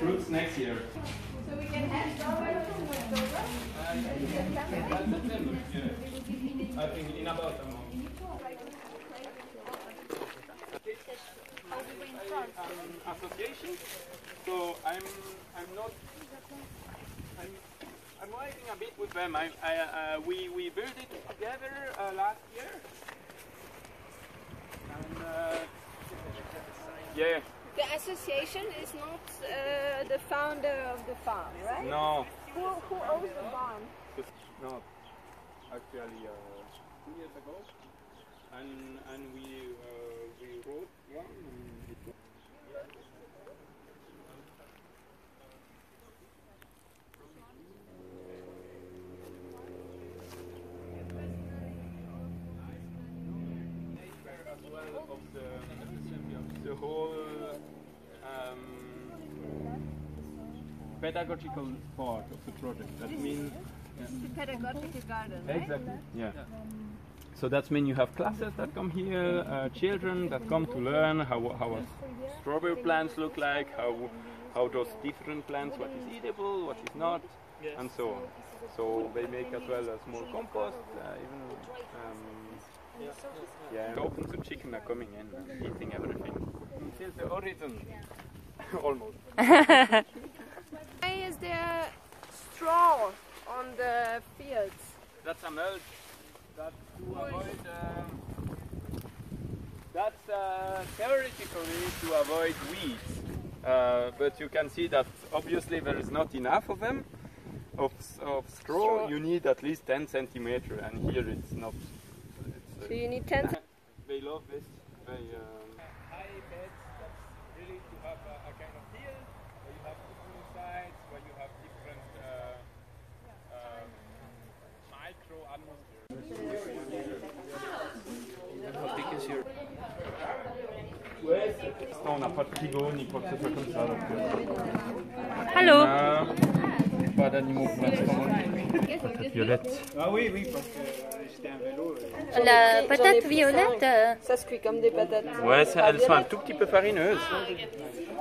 fruits next year. So we can have strawberries October. That's September, yeah. I think in about a month. Um, association. So I'm I'm not I'm I'm working a bit with them. I, I uh, we we built it together uh, last year. And uh, yeah, The association is not uh, the founder of the farm, right? no, Who, who owns the farm? Not actually uh, two years ago, and and we uh, we wrote one. And it was as well of the, the whole um, pedagogical part of the project. That means The pedagogical garden, right? Exactly. Yeah. So that's mean you have classes that come here, uh, children that come to learn how how a strawberry plants look like, how how those different plants, what is eatable, what is not, and so on. So they make as well a small compost, uh, even. Um, yeah, dolphins and chicken are coming in and eating everything. Till the origin, almost. Why there straw on the fields? That's a mulch. That's to avoid. Um, that's uh, theoretically to avoid weeds, uh, but you can see that obviously there is not enough of them. Of, of straw, Straw. you need at least 10 centimeter, and here it's not. It's, So you need 10 they love this. They, um, high beds, that's really to have a, a kind of on n'a pas de frigo ni quoi que ce soit comme ça. Donc, Allô on a pas d'animaux pour l'instant. Violette. Ah oui, oui, parce que euh, j'étais un vélo. euh, La patate violette, Ça se cuit comme des patates. Ouais, ça- elles sont un tout petit peu farineuses.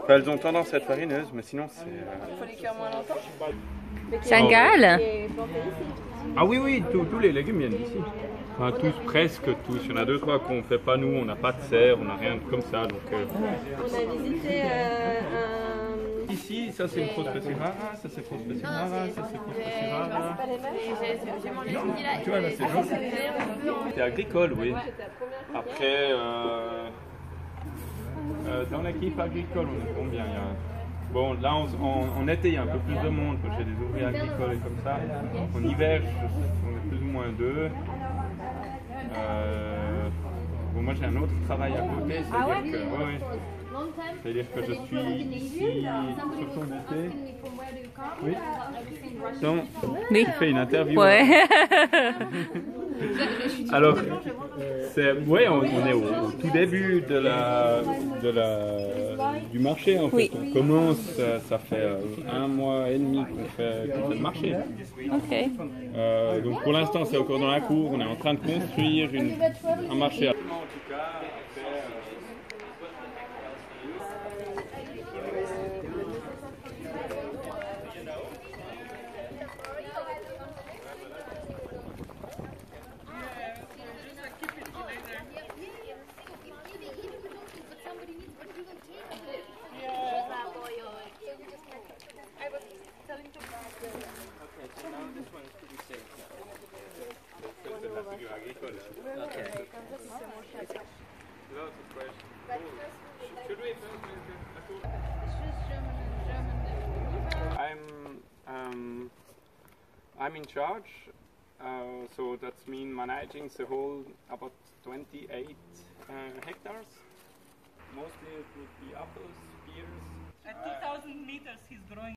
Enfin, elles ont tendance à être farineuses, mais sinon c'est. Il faut les cuire moins longtemps. Et planter ici. Ah oui, oui, tous, tous les légumes viennent d'ici. Enfin, tous, presque tous. Il y en a deux, trois qu'on fait pas nous, on n'a pas de serre, on n'a rien comme ça. Donc, euh, On a visité euh, un. Ici, ça c'est une Prospecirara, ça c'est Prospecirara, ça c'est Prospecirara. Pas les mêmes Tu vois, là c'est jaune. C'est agricole, oui. Après, euh, euh, dans l'équipe agricole, on est combien il y a Bon, là en, en- en été, il y a un peu plus de monde, que j'ai des ouvriers agricoles et comme ça. En hiver, je- on est plus ou moins deux. Euh, bon, moi j'ai un autre travail à côté, c'est-à-dire que, ouais, ouais. C'est-à-dire que je suis ici sur ton lycée. Oui. Donc, Oui. tu fais une interview. Ouais. Alors, c'est, ouais, on, on est au, au tout début de la, de la, du marché en fait. Oui. On commence, ça, ça fait euh, un mois et demi qu'on fait, qu'on fait le marché. Euh, donc pour l'instant, c'est encore dans la cour. On est en train de construire une, un marché. I'm um, I'm in charge, uh, so that's mean managing the whole about 28 uh, hectares. Mostly it would be apples, pears. At 2,000 meters, he's growing.